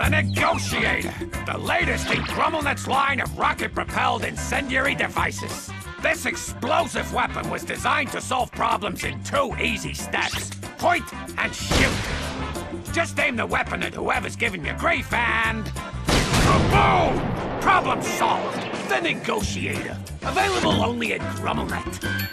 The Negotiator, the latest in GrummelNet's line of rocket-propelled incendiary devices. This explosive weapon was designed to solve problems in two easy steps. Point and shoot. Just aim the weapon at whoever's giving you grief and... Kaboom! Problem solved! The Negotiator. Available only at GrummelNet.